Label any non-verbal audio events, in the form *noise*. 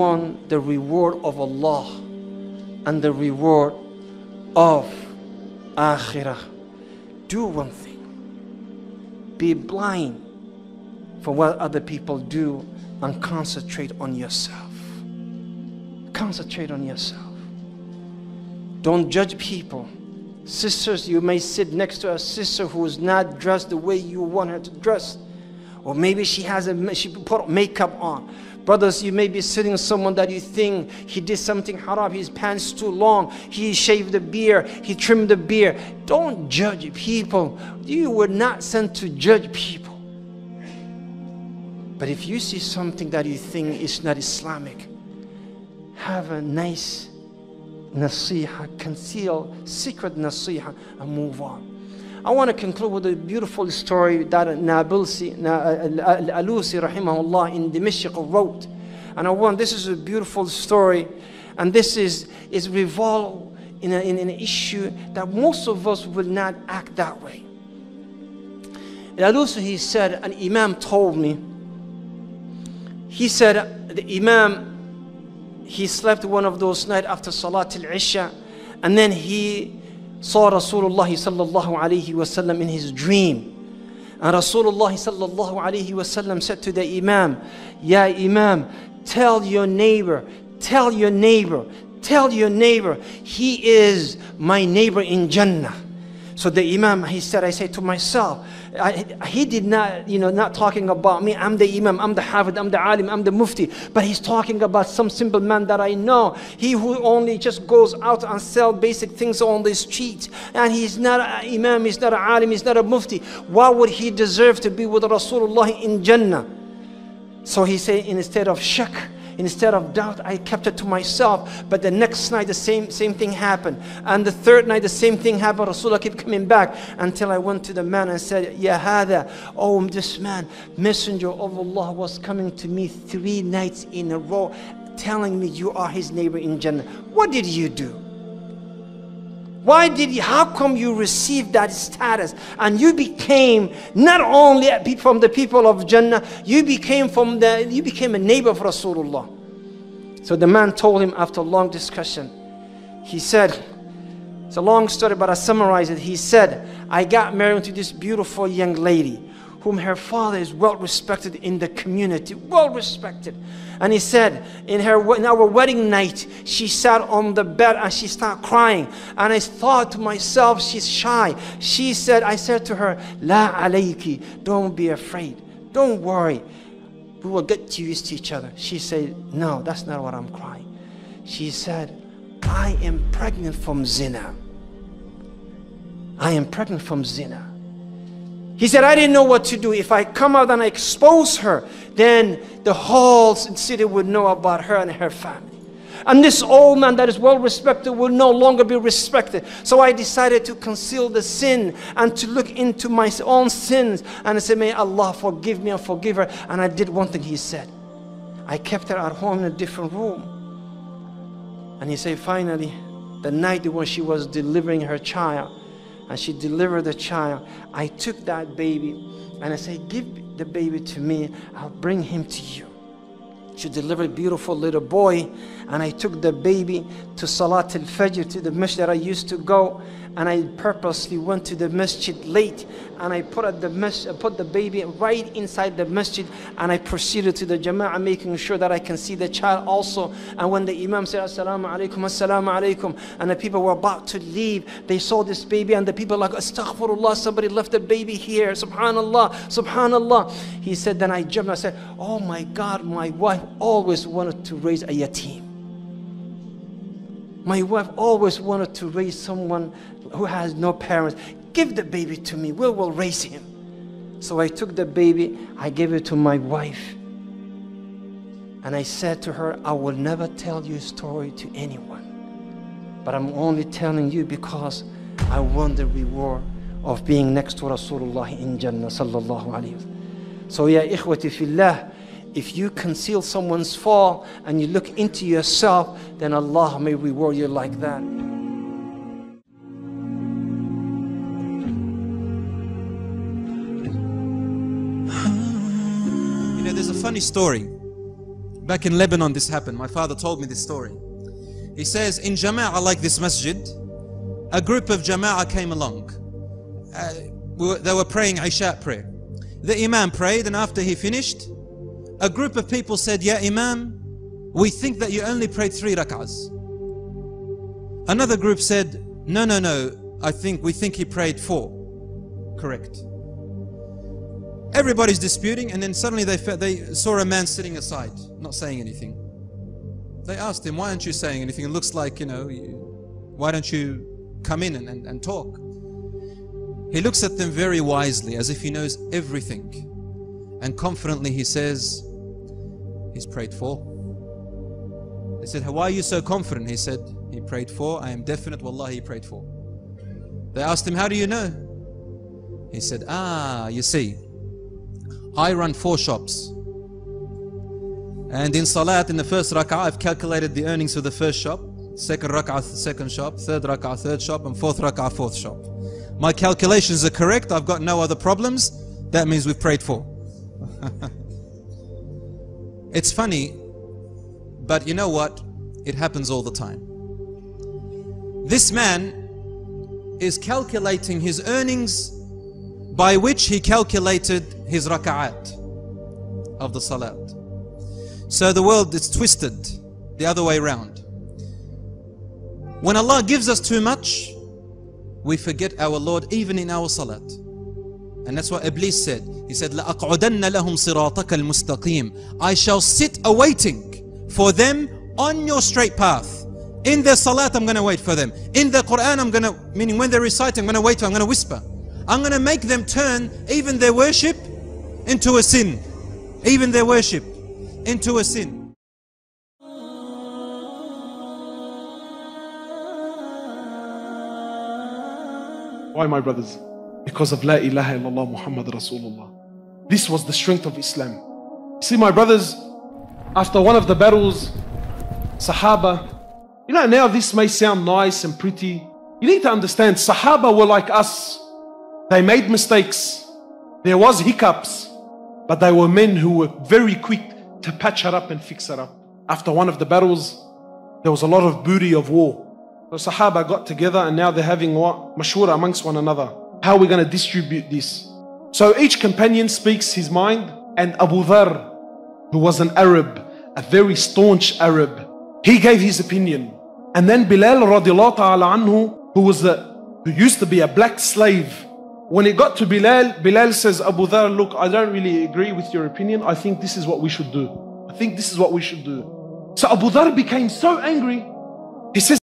want the reward of Allah and the reward of Akhirah, do one thing. Be blind for what other people do and concentrate on yourself. Concentrate on yourself. Don't judge people. Sisters, you may sit next to a sister who is not dressed the way you want her to dress. Or maybe she has a she put makeup on. Brothers, you may be sitting someone that you think he did something haram, his pants too long, he shaved the beard, he trimmed the beard. Don't judge people. You were not sent to judge people. But if you see something that you think is not Islamic, have a nice nasiha, conceal secret nasiha, and move on. I want to conclude with a beautiful story that Nabulsi, Alusi, rahimahullah, in Dimashq wrote. And I want, this is a beautiful story, and this is, is revolved in, a, in an issue that most of us will not act that way. Alusi, he said, an Imam told me, he said, the Imam, he slept one of those nights after Salat al-Isha, and then he saw Rasulullah sallallahu alayhi wasallam in his dream. And Rasulullah sallallahu alayhi wasallam said to the Imam, Ya Imam, tell your neighbor, tell your neighbor, tell your neighbor, he is my neighbor in Jannah. So the Imam, he said, I say to myself, I, he did not, you know, not talking about me. I'm the Imam, I'm the Hafid, I'm the Alim, I'm the Mufti. But he's talking about some simple man that I know. He who only just goes out and sell basic things on the street. And he's not an Imam, he's not an Alim, he's not a Mufti. Why would he deserve to be with Rasulullah in Jannah? So he said, instead of shak, Instead of doubt, I kept it to myself. But the next night, the same, same thing happened. And the third night, the same thing happened. Rasulullah kept coming back until I went to the man and said, Ya hada, oh, this man, messenger of Allah was coming to me three nights in a row telling me you are his neighbor in Jannah. What did you do? Why did you, how come you received that status and you became not only from the people of Jannah, you became from the, you became a neighbor of Rasulullah. So the man told him after a long discussion, he said, it's a long story, but I summarize it. He said, I got married to this beautiful young lady whom her father is well respected in the community, well respected. And he said, in her in our wedding night, she sat on the bed and she started crying. And I thought to myself, she's shy. She said, I said to her, La alayki, don't be afraid. Don't worry. We will get used to each other. She said, No, that's not what I'm crying. She said, I am pregnant from zina. I am pregnant from zina. He said, I didn't know what to do. If I come out and I expose her, then the whole city would know about her and her family. And this old man that is well respected will no longer be respected. So I decided to conceal the sin and to look into my own sins. And I said, May Allah forgive me and forgive her. And I did one thing he said. I kept her at home in a different room. And he said, finally, the night when she was delivering her child, and she delivered the child. I took that baby and I said, Give the baby to me, I'll bring him to you. She delivered a beautiful little boy, and I took the baby to Salat al Fajr to the masjid that I used to go and I purposely went to the masjid late and I put the masjid, put the baby right inside the masjid and I proceeded to the jama'ah making sure that I can see the child also. And when the imam said assalamu alaikum assalamu alaikum and the people were about to leave they saw this baby and the people like astaghfirullah somebody left the baby here subhanallah subhanallah. He said then I jumped I said oh my god my wife always wanted to raise a yatim my wife always wanted to raise someone who has no parents. Give the baby to me. We will raise him. So I took the baby, I gave it to my wife. And I said to her, I will never tell your story to anyone. But I'm only telling you because I want the reward of being next to Rasulullah in Jannah sallallahu alayhi So ya ikhwati fillah, if you conceal someone's fall and you look into yourself, then Allah may reward you like that. You know, there's a funny story Back in Lebanon, this happened. My father told me this story. He says, in Jama'ah like this masjid, a group of Jama'ah came along. Uh, they were praying Isha prayer. The Imam prayed, and after he finished, a group of people said, Ya Imam, we think that you only prayed three rak'ahs. Another group said, No, no, no, I think we think he prayed four. Correct. Everybody's disputing, and then suddenly they, they saw a man sitting aside, not saying anything. They asked him, Why aren't you saying anything? It looks like, you know, you, why don't you come in and, and, and talk? He looks at them very wisely, as if he knows everything. And confidently he says, He's prayed four. They said, Why are you so confident? He said, He prayed four. I am definite, Wallah, he prayed four. They asked him, How do you know? He said, Ah, you see, I run four shops. And in Salat, in the first rak'ah, I've calculated the earnings for the first shop, second rak'ah, second shop, third rak'ah, third shop, and fourth rak'ah, fourth shop. My calculations are correct, I've got no other problems. That means we've prayed four. *laughs* it's funny, but you know what? It happens all the time. This man is calculating his earnings by which he calculated his raka'at of the salat. So the world is twisted the other way around. When Allah gives us too much, we forget our Lord even in our salat. And that's what Iblis said. He said, لَأَقْعُدَنَّ لَهُمْ صِرَاطَكَ الْمُسْتَقِيمِ I shall sit awaiting for them on your straight path. In their salat, I'm going to wait for them. In the Quran, I'm going to, meaning when they're reciting, I'm going to wait, I'm going to whisper. I'm going to make them turn even their worship into a sin. Even their worship into a sin. Why, my brothers? Because of La ilaha illallah Muhammad Rasulullah. This was the strength of Islam. See, my brothers, after one of the battles, Sahaba, you know, now this may sound nice and pretty. You need to understand, Sahaba were like us. They made mistakes. There was hiccups, but they were men who were very quick to patch it up and fix it up. After one of the battles, there was a lot of booty of war. The Sahaba got together and now they're having what? Mashura amongst one another. How are we going to distribute this? So each companion speaks his mind, and Abu Dhar, who was an Arab, a very staunch Arab, he gave his opinion. And then Bilal radiallahu ta'ala anhu, who was the, who used to be a black slave, when it got to Bilal, Bilal says, Abu Dhar, look, I don't really agree with your opinion. I think this is what we should do. I think this is what we should do. So Abu Dhar became so angry. He says,